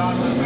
Johnson.